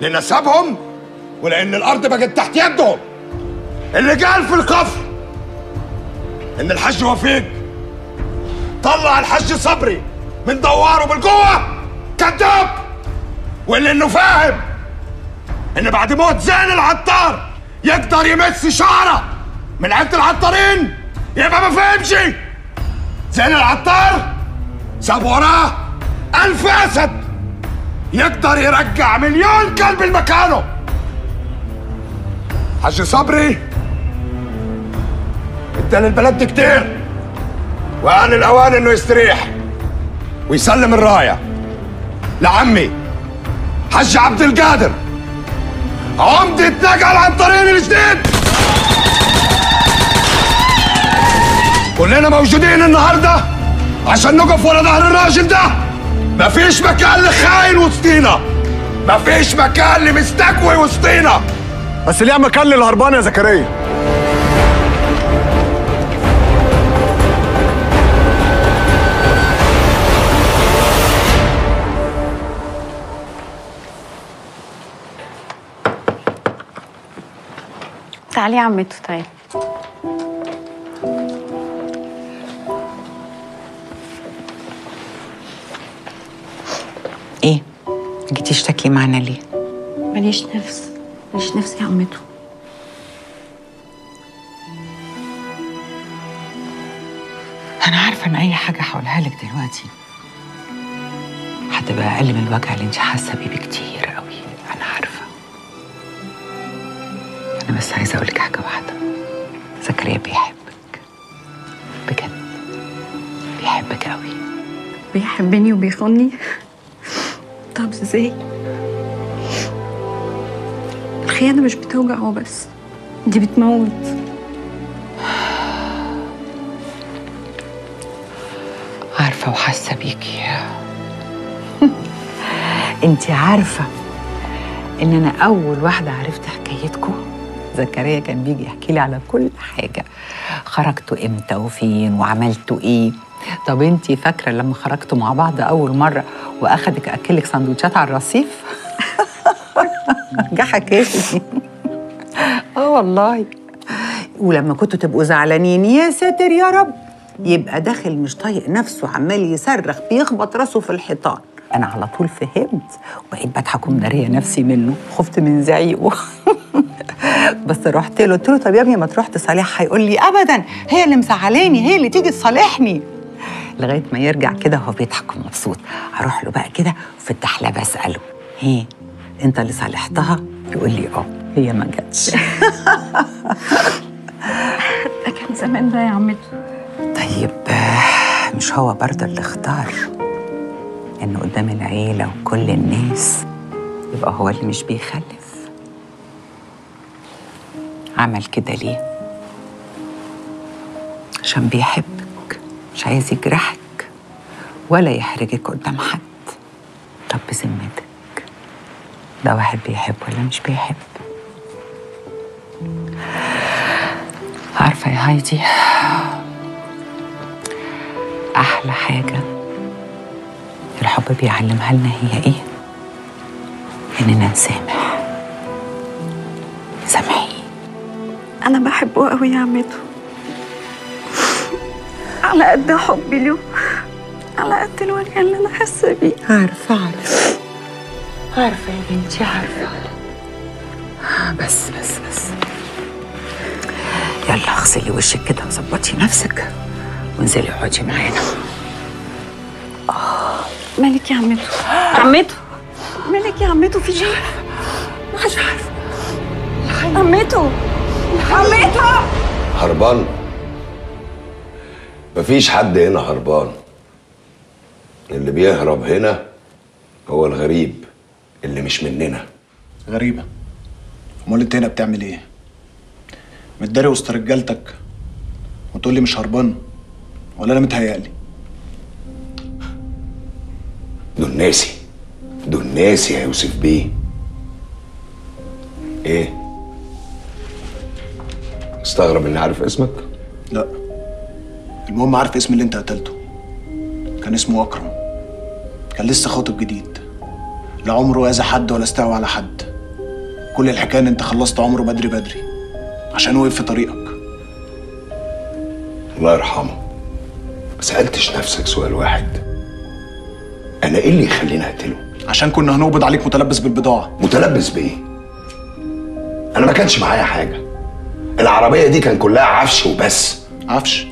لنسبهم ولأن الأرض بقت تحت يدهم. اللي قال في القفر إن الحج وفيق. طلع الحج صبري من دواره بالقوة. كذاب. واللي إنه فاهم. ان بعد موت زين العطار يقدر يمس شعره. من عند العطارين. يبقى ما فهمش زين العطار ساب وراه ألف أسد. يقدر يرجع مليون كلب لمكانه. حاج صبري ادى للبلد كتير وآن الأوان إنه يستريح ويسلم الراية لعمي حج عبد القادر. عمدة نقل عن طريق الجديد. كلنا موجودين النهارده عشان نقف ورا ظهر الراجل ده. مفيش مكان لخاين وسطينا. مفيش مكان لمستكوي وسطينا. بس ليه مكان للهربان يا زكريا؟ تعالي يا عمته تعالي جيتيش تاكلي معانا ليه ماليش نفس. ماليش نفس يا عمته أنا عارفة إن أي حاجة هقولها لك دلوقتي. هتبقى أقل من الوجع اللي انت حاسة بيه بكتير قوي أنا عارفة. أنا بس عايزة أقول لك حاجة واحدة. زكريا بيحبك. بجد. بيحبك قوي بيحبني وبيخوني. طب إزاي؟ الخيانة مش بتوجع هو بس. دي بتموت. عارفة وحاسة بيكي. انت عارفة ان أنا اول واحدة عرفت حكايتكم؟ زكريا كان بيجي يحكي لي على كل حاجة. خرجتوا إمتى وفين وعملتوا إيه؟ طب انت فاكرة لما خرجتوا مع بعض أول مرة وأخدك أكلك سندوتشات على الرصيف؟ جه حكيتي آه والله. ولما كنتوا تبقوا زعلانين يا ساتر يا رب. يبقى داخل مش طايق نفسه عمال يصرخ بيخبط راسه في الحيطان. أنا على طول فهمت. وبقيت بضحك ومداريه نفسي منه. خفت من زعيقه. بس رحت له قلت له طب يا ابني ما تروح تصالحها. هيقول لي ابدا هي اللي مزعلاني هي اللي تيجي تصالحني. لغاية ما يرجع كده وهو بيضحك ومبسوط أروح له بقى كده وفي التحليه بساله هي أنت اللي صالحتها؟ يقول لي آه. هي ما جاتش. ده كان زمان ده يا عمته طيب مش هو برضه اللي اختار انه قدام العيلة وكل الناس يبقى هو اللي مش بيخلف؟ عمل كده ليه؟ عشان بيحبك مش عايز يجرحك ولا يحرجك قدام حد. طب بذمتك ده واحد بيحب ولا مش بيحب؟ عارفة يا هايدي أحلى حاجة الحب بيعلمها لنا هي إيه؟ إننا نسامح. سامحي أنا بحبه قوي يا عمته على قد حبي له على قد الوجع اللي أنا حاسة بيه. عارفة عارفة. عارفة يا بنتي عارفة. بس بس بس. يلا اغسلي وشك كده وظبطي نفسك وانزلي اقعدي معانا. مالك يا عمته عمته مالك يا عمته في إيه مش عارفة. عمته عمته هربان. مفيش حد هنا هربان. اللي بيهرب هنا هو الغريب اللي مش مننا. غريبة. أمال أنت هنا بتعمل إيه؟ متداري وسط رجالتك وتقول لي مش هربان ولا أنا متهيألي. دول ناسي. دول ناسي يا يوسف بيه. إيه؟ مستغرب إني عارف اسمك؟ لا. المهم عارف اسم اللي انت قتلته. كان اسمه أكرم. كان لسه خاطب جديد. لا عمره أذى حد ولا استوى على حد. كل الحكاية إن أنت خلصت عمره بدري بدري. عشان وقف في طريقك. الله يرحمه. ما سألتش نفسك سؤال واحد. أنا إيه اللي يخليني أقتله؟ عشان كنا هنقبض عليك متلبس بالبضاعة. متلبس بإيه؟ أنا ما كانش معايا حاجة. العربية دي كان كلها عفش وبس. عفش؟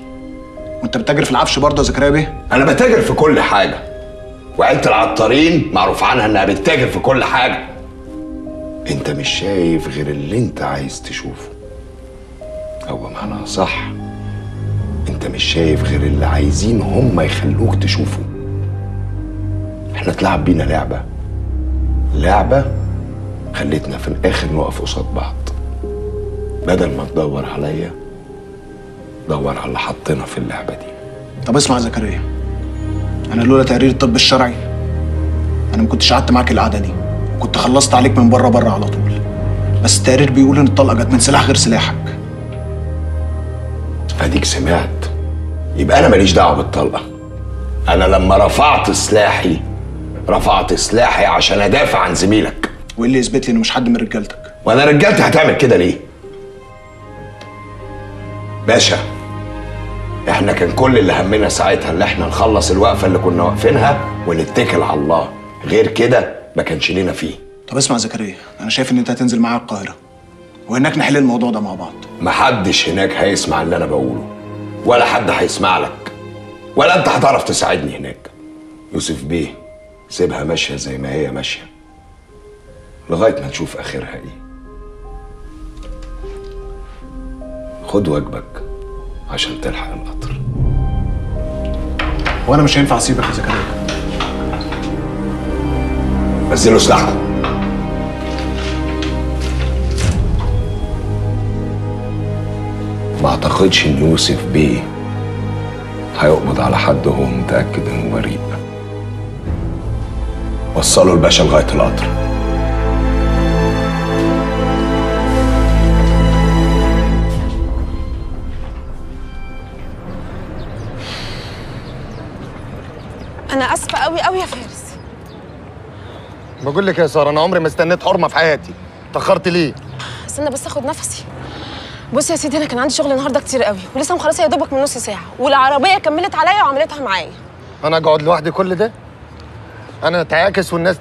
وانت بتتاجر في العفش برضه يا زكريا بيه؟ أنا بتاجر في كل حاجة. وعيلة العطارين معروف عنها إنها بتتاجر في كل حاجة. أنت مش شايف غير اللي أنت عايز تشوفه. أو بمعنى صح. أنت مش شايف غير اللي عايزين هم يخلوك تشوفه. إحنا اتلعب بينا لعبة. لعبة خلتنا في الآخر نقف قصاد بعض. بدل ما تدور عليا دور على اللي حطينا في اللعبة دي. طب اسمع يا زكريا. أنا لولا تقرير الطب الشرعي أنا ما كنتش قعدت معاك القعدة دي. كنت خلصت عليك من بره بره على طول. بس التقرير بيقول إن الطلقة جت من سلاح غير سلاحك. أديك سمعت؟ يبقى أنا ماليش دعوة بالطلقة. أنا لما رفعت سلاحي رفعت سلاحي عشان أدافع عن زميلك. وإيه اللي يثبت لي انه مش حد من رجالتك؟ وأنا رجالتي هتعمل كده ليه؟ باشا إحنا كان كل اللي همنا ساعتها ان إحنا نخلص الوقفة اللي كنا واقفينها ونتكل على الله. غير كده ما كانش لينا فيه. طب اسمع يا زكريا أنا شايف ان انت هتنزل معايا القاهرة وهناك نحل الموضوع ده مع بعض. محدش هناك هيسمع اللي أنا بقوله. ولا حد هيسمع لك. ولا انت هتعرف تساعدني هناك. يوسف بيه سيبها ماشية زي ما هي ماشية. لغاية ما نشوف آخرها إيه. خد واجبك عشان تلحق القطر. وأنا مش هينفع اسيبك يا زكريا. نزلوا سلاحكم. ما اعتقدش إن يوسف بيه هيقبض على حد وهو متأكد إنه بريء وصلوا الباشا لغاية القطر. بقول لك يا سارة أنا عمري ما استنيت حرمة في حياتي. اتأخرت ليه؟ استنى بس أخد نفسي. بص يا سيدي أنا كان عندي شغل النهارده كتير قوي ولسه مخلصة يا دوبك من نص ساعة والعربية كملت عليا وعملتها معايا. أنا اقعد لوحدي كل ده؟ أنا اتعاكس والناس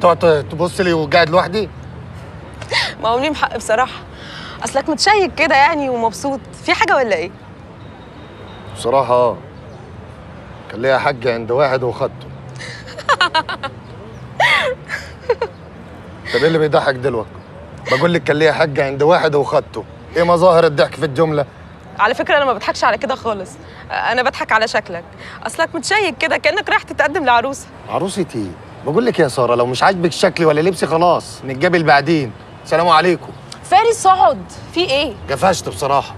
تقعد تبص لي وقاعد لوحدي؟ ما هو ليهم حق بصراحة؟ اصلك متشيك كده يعني ومبسوط. في حاجة ولا إيه؟ بصراحة آه كان ليا حج عند واحد وخدته. طب إيه اللي بيضحك دلوقتي؟ بقول لك كان ليا حج عند واحد وخدته. إيه مظاهر الضحك في الجملة؟ على فكرة أنا ما بضحكش على كده خالص. أنا بضحك على شكلك. أصلك متشيك كده كأنك رايح تتقدم لعروسة. عروسة إيه بقول لك يا سارة لو مش عاجبك شكلي ولا لبسي خلاص نتقابل بعدين. سلام عليكم. فارس اقعد في إيه؟ قفشت بصراحة.